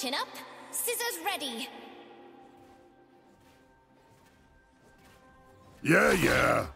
Chin up, scissors ready. Yeah, yeah.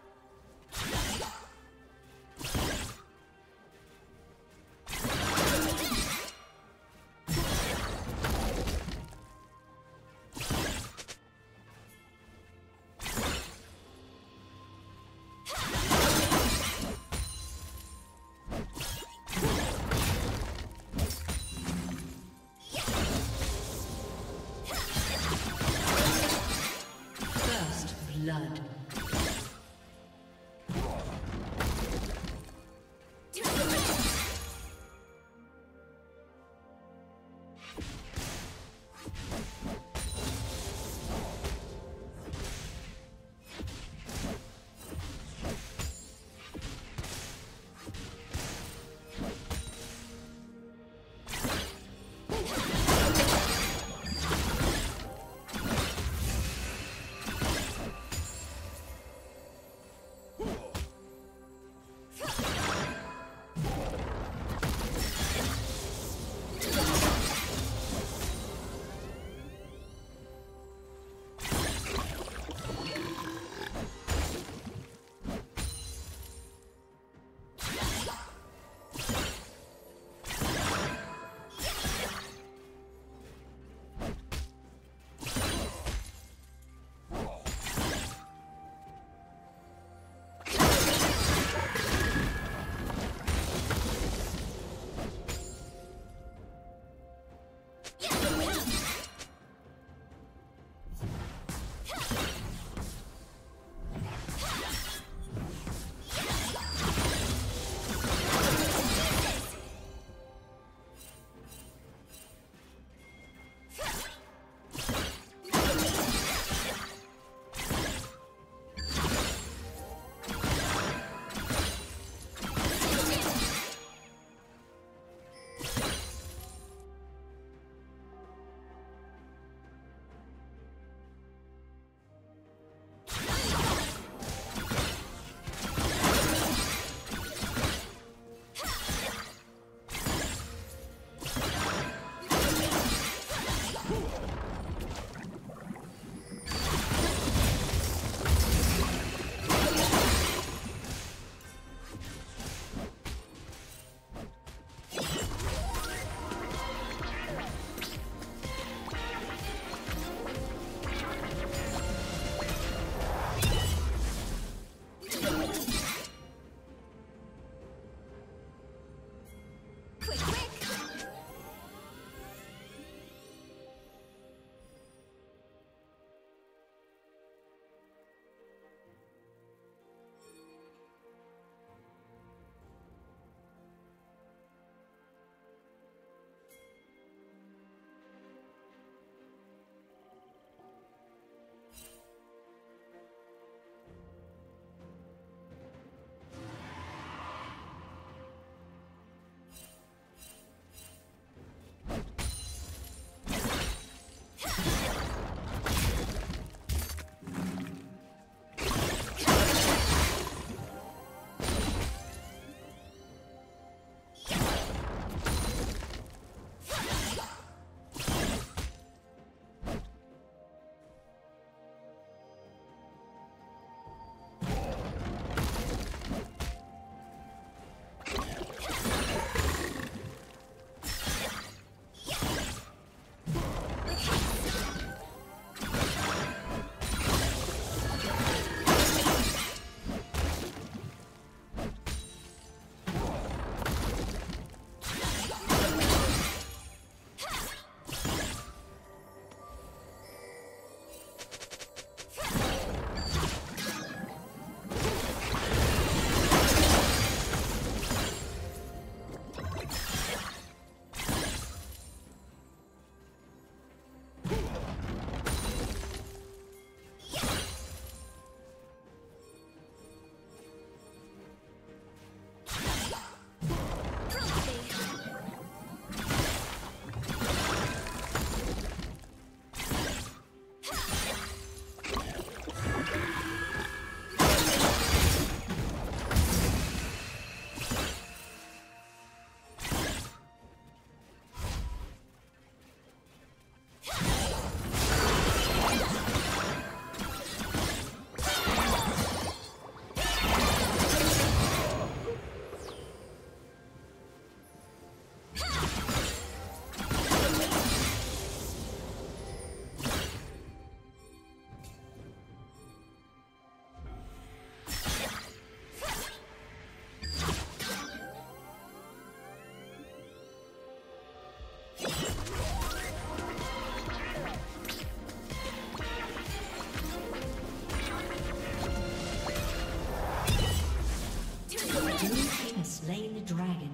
slain the dragon.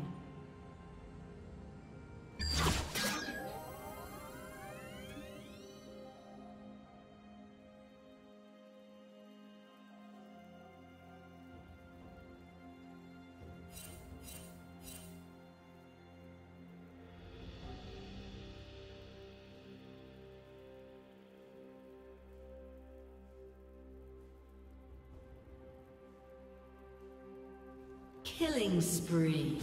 Killing spree.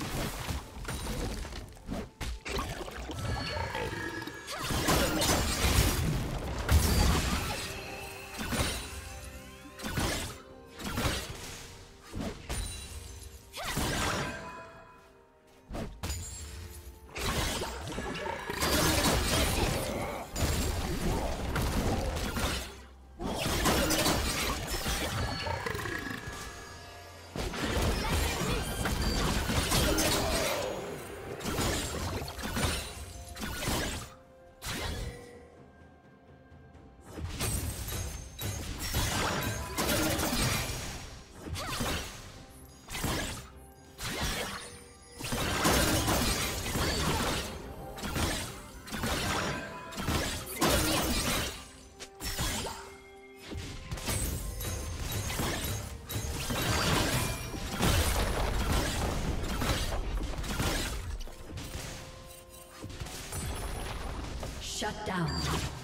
Shut down.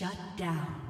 Shut down.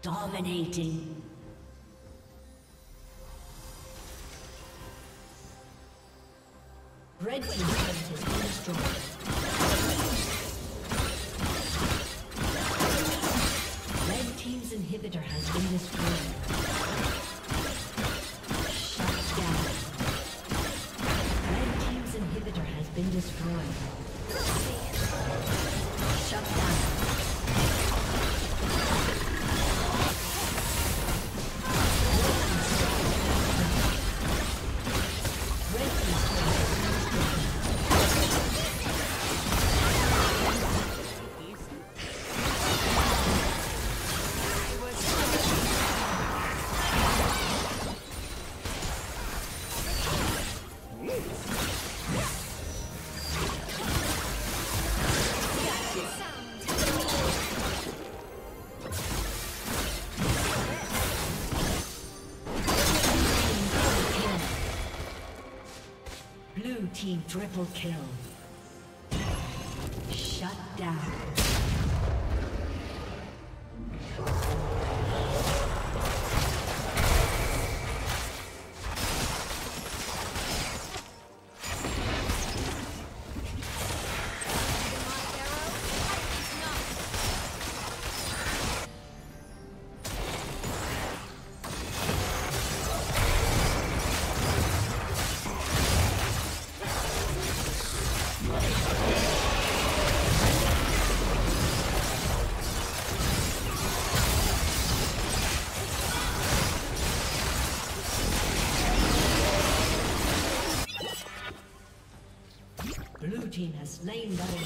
Dominating. Red team triple kill. Slain Baron